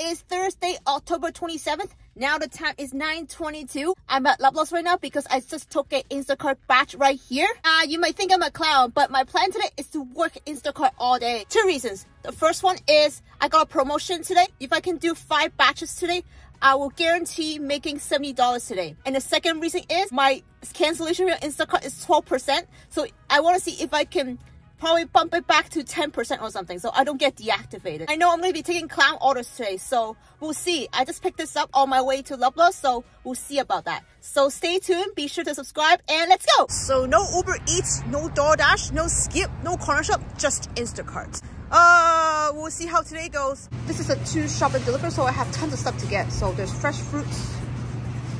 is Thursday, October 27th. Now the time is 9.22. I'm at Loblaws right now because I just took an Instacart batch right here. Uh, you might think I'm a clown, but my plan today is to work Instacart all day. Two reasons. The first one is I got a promotion today. If I can do five batches today, I will guarantee making $70 today. And the second reason is my cancellation rate on Instacart is 12%. So I want to see if I can probably bump it back to 10% or something so I don't get deactivated. I know I'm going to be taking clown orders today, so we'll see. I just picked this up on my way to Loblaws, so we'll see about that. So stay tuned, be sure to subscribe, and let's go! So no Uber Eats, no DoorDash, no Skip, no Cornershop, just Instacart. Uh, we'll see how today goes. This is a two shop and deliver, so I have tons of stuff to get. So there's fresh fruits,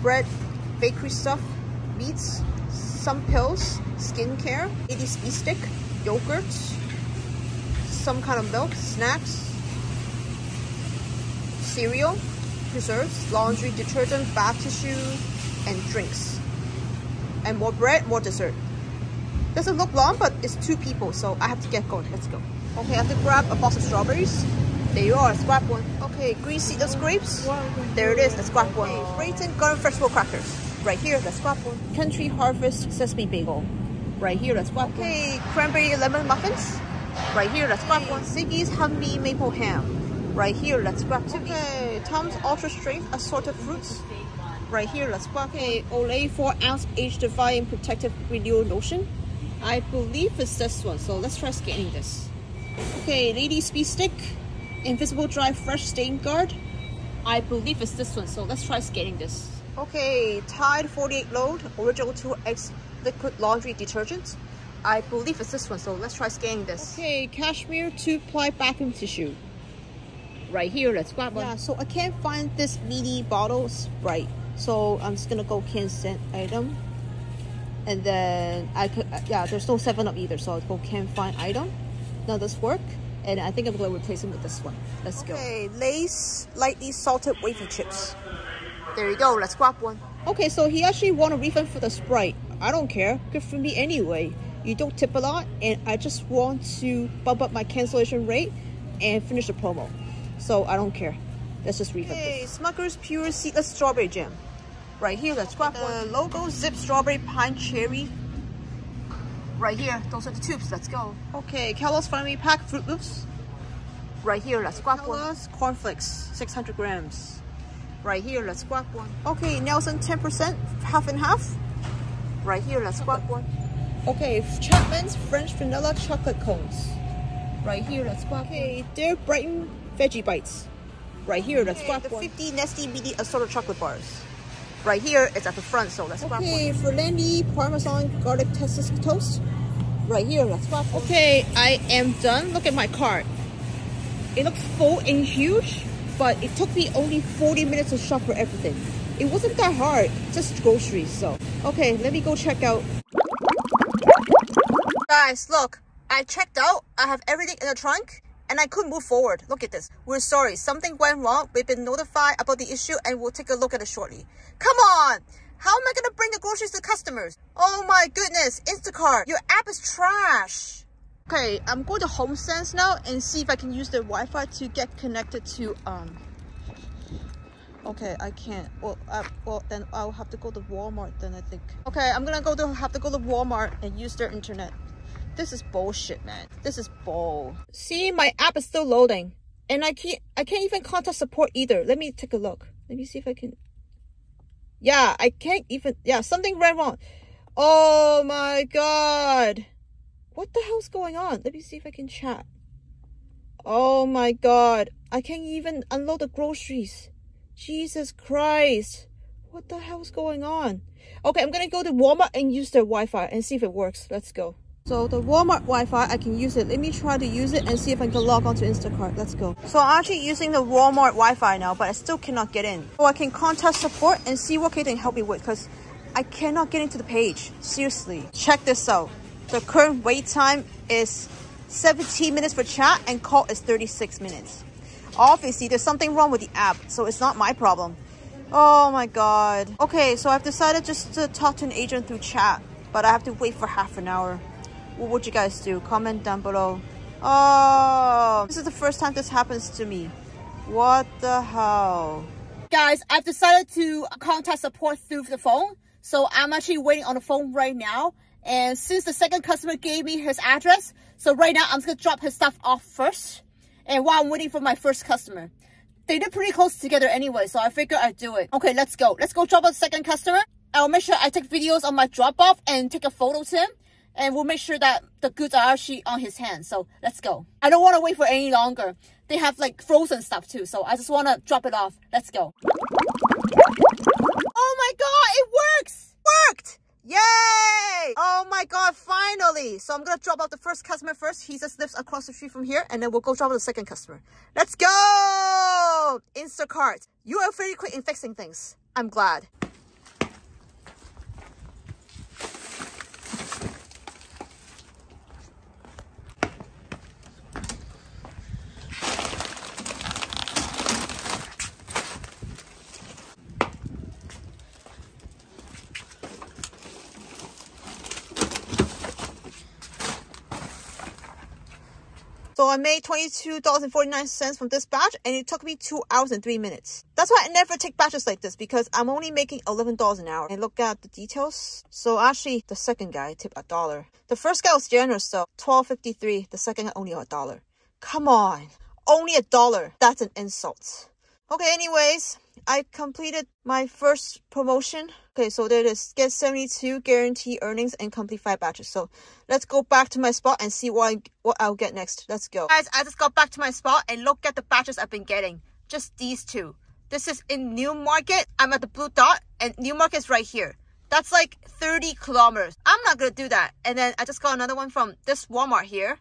bread, bakery stuff, meats, some pills, skincare, 80 speed stick, yogurt, some kind of milk, snacks, cereal, preserves, laundry, detergent, bath tissue, and drinks. And more bread, more dessert. Doesn't look long, but it's two people, so I have to get going. Let's go. Okay, I have to grab a box of strawberries. There you are, let's grab one. Okay, green seedless grapes. There it is, let's grab one. Breton Garden Festival crackers. Right here, let's grab one. Country Harvest Sesame Bagel. Right here, let's grab Okay, cranberry lemon muffins. Right here, let's grab one. Siggy's Humvee Maple Ham. Right here, let's grab two. Okay, Tums Ultra Strength Assorted Fruits. Right here, let's grab. Okay, Olay 4 ounce age defying protective renewal lotion. I believe it's this one, so let's try scanning this. Okay, Lady Speed Stick, Invisible Dry Fresh Stain Guard. I believe it's this one, so let's try scanning this. Okay, Tide 48 Load, Original 2X Liquid Laundry Detergent. I believe it's this one, so let's try scanning this. Okay, Cashmere 2-ply vacuum tissue. Right here, let's grab one. Yeah, so I can't find this mini bottle Sprite. So I'm just gonna go can cancel item. And then I could, uh, yeah, there's no 7-Up either, so I'll go can't find item. Now this work. And I think I'm to replace them with this one. Let's okay, go. Okay, Lay's lightly salted wavy chips. There you go. Let's grab one. Okay, so he actually won a refund for the Sprite. I don't care. Good for me anyway. You don't tip a lot, and I just want to bump up my cancellation rate and finish the promo. So I don't care. Let's just refund hey, this. Smucker's Pure Seedless Strawberry Jam. Right here, let's grab the one. logo Zip Strawberry Pine Cherry Right here, those are the tubes. Let's go. Okay, Kellogg's Family Pack Froot Loops. Right here, let's grab Kellogg's one. Cornflakes, 600 grams. Right here, let's grab one. Okay, Neilson 10%, half and half. Right here, let's grab one. Okay, Chapman's French Vanilla Chocolate Cones. Right here, let's grab Okay, Dare Breton Veggie Bites. Right here, let's okay, the 50 Nestlé Mini Assorted Chocolate Bars. Right here, it's at the front, so let's okay. Okay, Furlani Parmesan Garlic Texas Toast. Right here, let's. Okay, I am done. Look at my cart. It looks full and huge, but it took me only 40 minutes to shop for everything. It wasn't that hard, just groceries, so. Okay, let me go check out. Guys, look, I checked out. I have everything in the trunk and I couldn't move forward. Look at this. We're sorry. Something went wrong. We've been notified about the issue and we'll take a look at it shortly. Come on! How am I going to bring the groceries to customers? Oh my goodness, Instacart, your app is trash. Okay, I'm going to HomeSense now and see if I can use the Wi-Fi to get connected to, um, okay, I can't. Well, uh, well, then I'll have to go to Walmart then I think. Okay, I'm gonna go to, have to go to Walmart and use their internet. This is bullshit, man. This is bull. See, my app is still loading. And I can't, I can't even contact support either. Let me take a look. Let me see if I can. Yeah, I can't even. Yeah, something went wrong. Oh my god. What the hell's going on? Let me see if I can chat. Oh my god. I can't even unload the groceries. Jesus Christ. What the hell's going on? Okay, I'm gonna go to Walmart and use their Wi-Fi and see if it works. Let's go. So the Walmart Wi-Fi, I can use it. Let me try to use it and see if I can log onto Instacart. Let's go. So I'm actually using the Walmart Wi-Fi now, but I still cannot get in. So I can contact support and see what they can help me with because I cannot get into the page. Seriously. Check this out. The current wait time is 17 minutes for chat and call is 36 minutes. Obviously, there's something wrong with the app, so it's not my problem. Oh my god. Okay, so I've decided just to talk to an agent through chat, but I have to wait for half an hour what would you guys do? Comment down below. Oh, this is the first time this happens to me. What the hell? Guys, I've decided to contact support through the phone. So I'm actually waiting on the phone right now. And since the second customer gave me his address, so right now I'm just gonna drop his stuff off first. And while I'm waiting for my first customer. They did pretty close together anyway, so I figured I'd do it. Okay, let's go. Let's go drop off the second customer. I'll make sure I take videos on my drop off and take a photo to him. And we'll make sure that the goods are actually on his hands. So let's go. I don't want to wait for any longer. They have like frozen stuff too. So I just want to drop it off. Let's go. Oh my God, it works. Worked. Yay! Oh my god, finally! So I'm gonna drop out the first customer first. He just lives across the street from here, and then we'll go drop out the second customer. Let's go! Instacart. You are very quick in fixing things. I'm glad. So I made $22.49 from this batch and it took me 2 hours and 3 minutes. That's why I never take batches like this because I'm only making $11 an hour. And look at the details. So actually the second guy tipped a dollar. The first guy was generous though, $12.53. The second guy only a dollar. Come on, only a dollar. That's an insult. Okay, anyways, I completed my first promotion. Okay, so there it is. Get 72 guarantee earnings and complete five batches. So let's go back to my spot and see what, I, what I'll get next. Let's go. Guys, I just got back to my spot and look at the batches I've been getting. Just these two. This is in Newmarket. I'm at the blue dot and Newmarket is right here. That's like 30 kilometers. I'm not to do that. And then I just got another one from this Walmart here.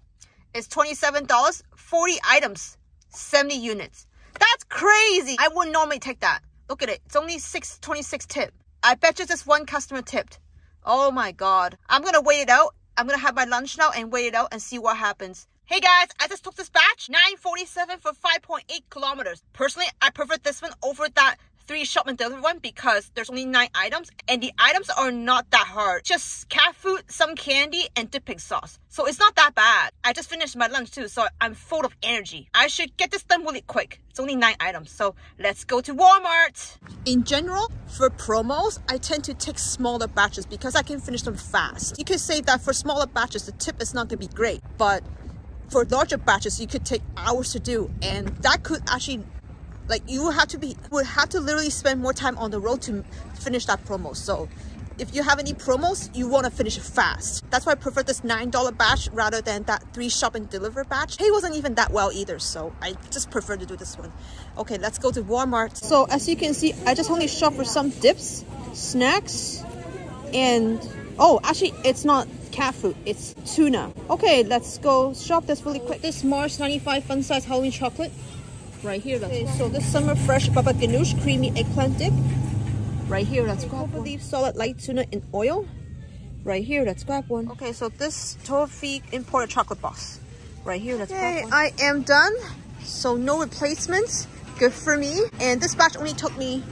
It's $27, 40 items, 70 units. That's crazy. I wouldn't normally take that. Look at it. It's only 626 tip. I bet you just one customer tipped. Oh my God. I'm going to wait it out. I'm going to have my lunch now and wait it out and see what happens. Hey guys, I just took this batch, 947 for 5.8 kilometers. Personally, I prefer this one over that three shopman delivery one because there's only nine items and the items are not that hard. Just cat food, some candy, and dipping sauce. So it's not that bad. I just finished my lunch too, so I'm full of energy. I should get this done really quick. It's only nine items, so let's go to Walmart. In general, for promos, I tend to take smaller batches because I can finish them fast. You could say that for smaller batches, the tip is not gonna be great, but for larger batches, you could take hours to do, and that could actually like you have to be would have to literally spend more time on the road to finish that promo. So if you have any promos you want to finish it fast. That's why i prefer this nine dollar batch rather than that three shop and deliver batch. Hey, wasn't even that well either so i just prefer to do this one. Okay let's go to walmart. So as you can see i just only shop for some dips snacks and oh actually it's not cat food it's tuna. Okay let's go shop this really quick. This mars 95 fun size halloween chocolate right here. okay, so this summer fresh baba ganoush creamy eggplant dip. Right here, let's grab one. leaf solid light tuna in oil. Right here, let's grab one. Okay, so this toffee imported chocolate box. Right here, let's okay, grab one. I am done. So no replacements. Good for me. And this batch only took me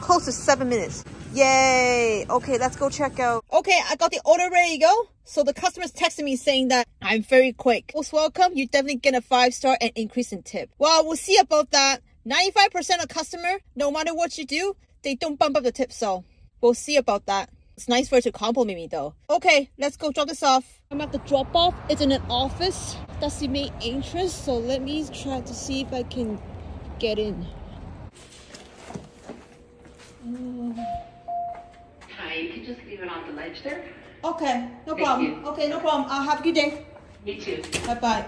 close to seven minutes. Yay. Okay, let's go check out. Okay, I got the order ready to go. So the customer's texting me saying that I'm very quick. Most welcome. You definitely get a five star and increase in tip. Well, we'll see about that. 95% of customer, no matter what you do, they don't bump up the tip. So we'll see about that. It's nice for her to compliment me though. Okay, let's go drop this off. I'm at the drop off. It's in an office. That's the main entrance. So let me try to see if I can get in. Hi, you can just leave it on the ledge there. Okay, no Thank problem. You. Okay, no problem. I'll have a good day. Me too. Bye-bye.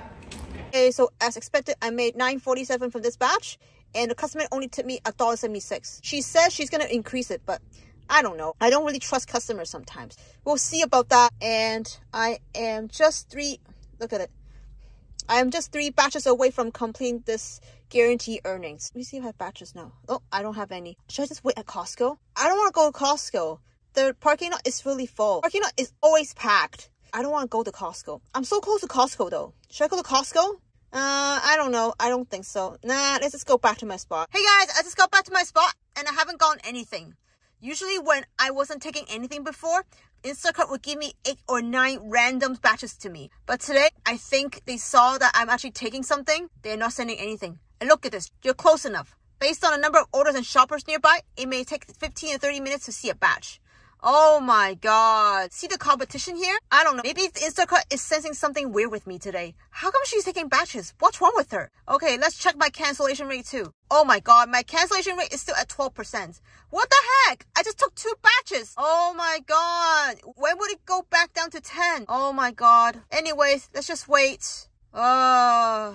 Okay, so as expected, I made 947 from this batch, and the customer only tipped me $1.76. She says she's going to increase it, but I don't know. I don't really trust customers sometimes. We'll see about that. And I am just three, look at it. I am just three batches away from completing this guarantee earnings. Let me see if I have batches now. Oh, I don't have any. Should I just wait at Costco? I don't want to go to Costco. The parking lot is really full. Parking lot is always packed. I don't want to go to Costco. I'm so close to Costco though. Should I go to Costco? Uh, I don't know. I don't think so. Nah, let's just go back to my spot. Hey guys, I just got back to my spot and I haven't gotten anything. Usually when I wasn't taking anything before, Instacart would give me eight or nine random batches to me. But today, I think they saw that I'm actually taking something. They're not sending anything. And look at this, you're close enough. Based on the number of orders and shoppers nearby, it may take 15 to 30 minutes to see a batch. Oh my god. See the competition here? I don't know. Maybe Instacart is sensing something weird with me today. How come she's taking batches? What's wrong with her? Okay, let's check my cancellation rate too. Oh my god, my cancellation rate is still at 12%. What the heck? I just took two batches. Oh my god. When would it go back down to 10? Oh my god. Anyways, let's just wait. Uh,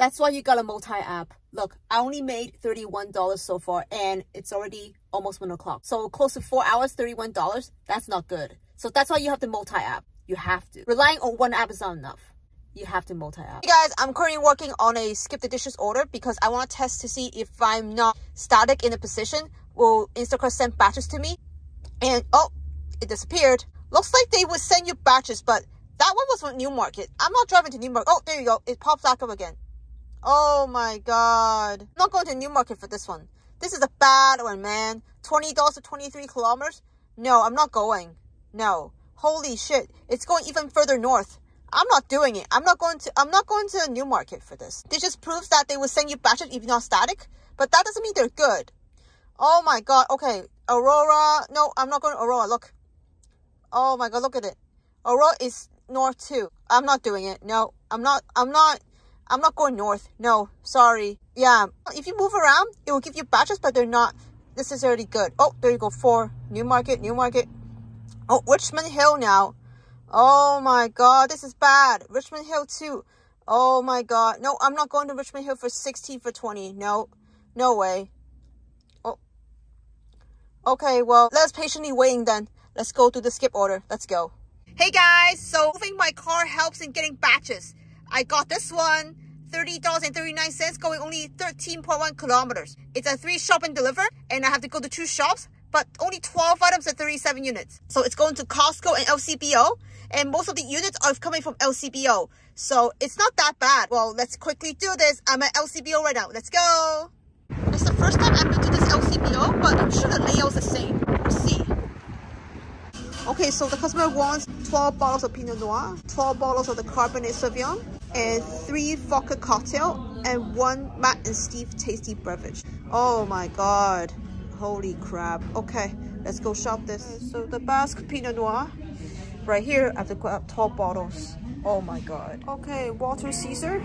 that's why you got a multi-app. Look, I only made $31 so far and it's already almost one o'clock. So close to four hours, $31. That's not good. So that's why you have to multi-app. You have to. Relying on one app is not enough. You have to multi-app. Hey guys, I'm currently working on a skip the dishes order because I want to test to see if I'm not static in a position. Will Instacart send batches to me? And oh, it disappeared. Looks like they would send you batches, but that one was from Newmarket. I'm not driving to Newmarket. Oh, there you go. It pops back up again. Oh my god. I'm not going to Newmarket for this one. This is a bad one, man. $20 to 23 kilometers? No, I'm not going. No. Holy shit. It's going even further north. I'm not doing it. I'm not going to I'm not going to Newmarket for this. This just proves that they will send you batches if not static, but that doesn't mean they're good. Oh my god. Okay. Aurora. No, I'm not going to Aurora. Look. Oh my god, look at it. Aurora is north too. I'm not doing it. No, I'm not I'm not I'm not going north. No, sorry. Yeah, if you move around, it will give you batches, but they're not necessarily good. Oh, there you go. Four. Newmarket, New Market. Oh, Richmond Hill now. Oh my God, this is bad. Richmond Hill too. Oh my God. No, I'm not going to Richmond Hill for 16 for 20. No, no way. Oh. Okay, well, let's patiently waiting then. Let's go to the skip order. Let's go. Hey guys, so moving my car helps in getting batches. I got this one, $30.39, going only 13.1 kilometers. It's a three shop and deliver, and I have to go to two shops, but only 12 items at 37 units. So it's going to Costco and LCBO, and most of the units are coming from LCBO. So it's not that bad. Well, let's quickly do this. I'm at LCBO right now. Let's go. It's the first time I've been to this LCBO, but I'm sure the layout's the same. Let's see. Okay, so the customer wants 12 bottles of Pinot Noir, 12 bottles of the Cabernet Sauvignon, and three vodka cocktail and one Matt and Steve tasty beverage. Oh my god. Holy crap. Okay, let's go shop this. So the Basque Pinot Noir. Right here, I have to grab 12 bottles. Oh my god. Okay, Walter Caesar.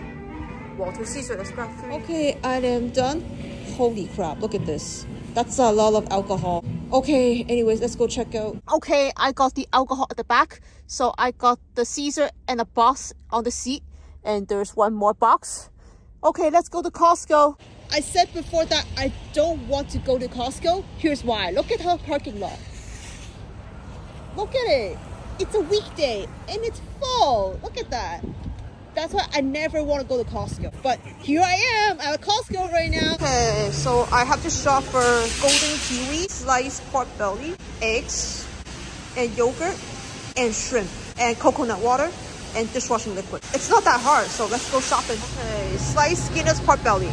Walter Caesar, let's grab three. Okay, I am done. Holy crap, look at this. That's a lot of alcohol. Okay, anyways, let's go check out. Okay, I got the alcohol at the back. So I got the Caesar and a box on the seat and there's one more box. Okay, let's go to Costco. I said before that I don't want to go to Costco. Here's why. Look at her parking lot. Look at it. It's a weekday and it's full. Look at that. That's why I never want to go to Costco. But here I am at Costco right now. Okay, so I have to shop for golden kiwi, sliced pork belly, eggs, and yogurt, and shrimp, and coconut water, and dishwashing liquid. It's not that hard, so let's go shopping. Okay, sliced Guinness pork belly.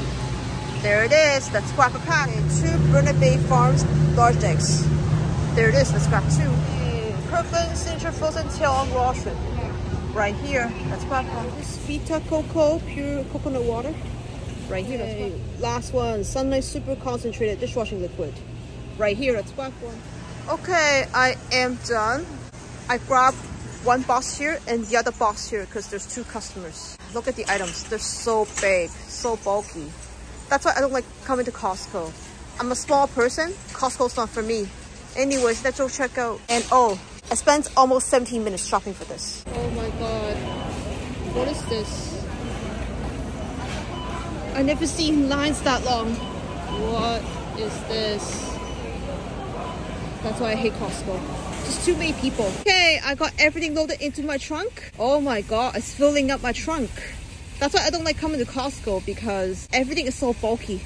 There it is. Let's grab a pack. And two Burnbrae Farms large eggs. There it is. Let's grab two. Kirkland Signature Frozen Tail Raw Shrimp. Right here. Let's grab one. This Vita Coco Pure Coconut Water. Right here. Okay. Last one. Sunlight Super Concentrated Dishwashing Liquid. Right here. Let's grab one. Okay, I am done. I grabbed one box here and the other box here because there's two customers. Look at the items. They're so big, so bulky. That's why I don't like coming to Costco. I'm a small person. Costco's not for me. Anyways, let's go check out. And oh, I spent almost 17 minutes shopping for this. Oh my god. What is this? I never seen lines that long. What is this? That's why I hate Costco. Just too many people. Okay, I got everything loaded into my trunk. Oh my god, it's filling up my trunk. That's why I don't like coming to Costco because everything is so bulky.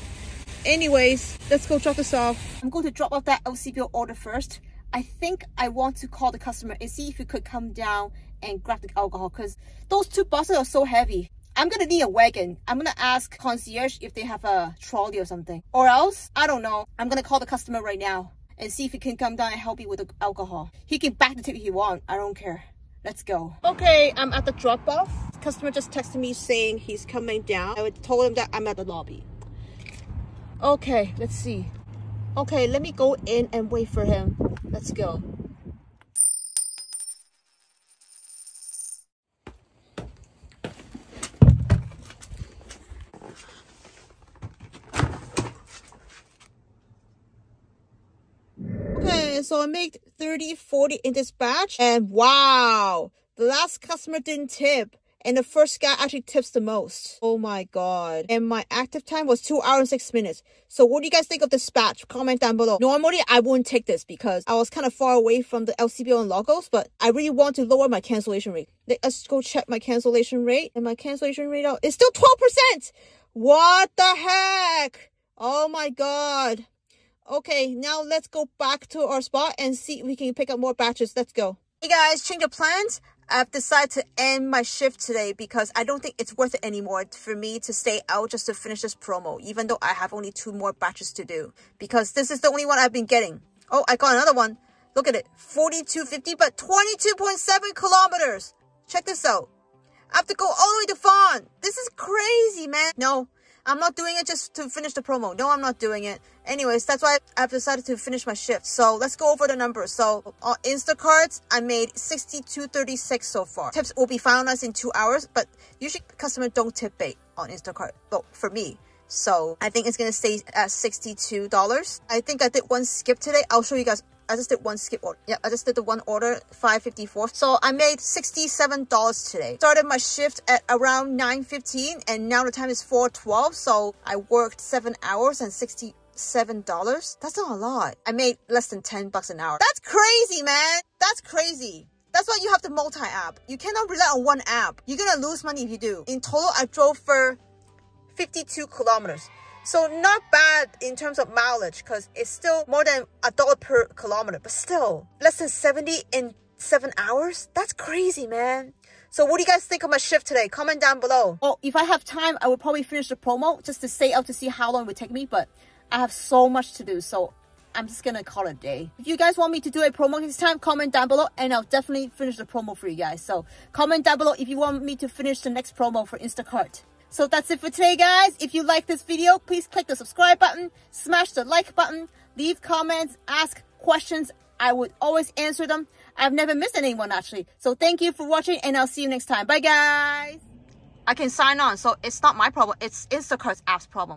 Anyways, let's go drop this off. I'm going to drop off that LCBO order first. I think I want to call the customer and see if he could come down and grab the alcohol because those two boxes are so heavy. I'm gonna need a wagon. I'm gonna ask concierge if they have a trolley or something. Or else, I don't know. I'm gonna call the customer right now and see if he can come down and help you with the alcohol. He can back the tip if he want. I don't care. Let's go. Okay, I'm at the drop off. Customer just texted me saying he's coming down. I told him that I'm at the lobby. Okay, let's see. Okay, let me go in and wait for him. Let's go. Okay, so I made 30, 40 in this batch and wow, the last customer didn't tip and the first guy actually tips the most. Oh my god. And my active time was 2 hours and 6 minutes. So what do you guys think of this batch? Comment down below. Normally, I wouldn't take this because I was kind of far away from the LCBO and logos, but I really want to lower my cancellation rate. Let's go check my cancellation rate. And my cancellation rate oh, out is still 12%! What the heck? Oh my god. Okay, now let's go back to our spot and see if we can pick up more batches. Let's go. Hey guys, change of plans. I've decided to end my shift today because I don't think it's worth it anymore for me to stay out just to finish this promo, even though I have only two more batches to do. Because this is the only one I've been getting. Oh, I got another one. Look at it. 4250, but 22.7 kilometers. Check this out. I have to go all the way to Vaughan. This is crazy, man. No, I'm not doing it just to finish the promo. No, I'm not doing it. Anyways, that's why I've decided to finish my shift. So let's go over the numbers. So on Instacarts, I made 62.36 so far. Tips will be finalized in two hours, but usually customers don't tip bait on Instacart. But for me, so I think it's to stay at $62. I think I did one skip today. I'll show you guys I just did one skip order. Yeah, I just did the one order, 554. So I made $67 today. Started my shift at around 9.15 and now the time is 4.12. So I worked seven hours and 60 seven dollars that's not a lot i made less than 10 bucks an hour that's crazy man that's crazy that's why you have to multi-app you cannot rely on one app you're gonna lose money if you do in total i drove for 52 kilometers so not bad in terms of mileage because it's still more than a dollar per kilometer, but still less than 70 in seven hours? That's crazy, man. So what do you guys think of my shift today? Comment down below. Oh, if I have time, I will probably finish the promo just to stay out to see how long it would take me, but I have so much to do, so I'm just gonna call it a day. If you guys want me to do a promo this time, comment down below and I'll definitely finish the promo for you guys. So comment down below if you want me to finish the next promo for Instacart. So that's it for today, guys. If you like this video, please click the subscribe button, smash the like button, leave comments, ask questions. I would always answer them. I've never missed anyone, actually. So thank you for watching, and I'll see you next time. Bye, guys. I can sign on, so it's not my problem. It's Instacart's app's problem.